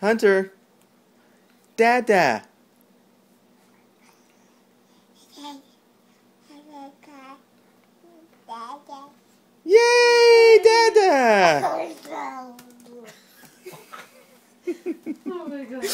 Hunter. Dada. Yay, Dada! oh my god.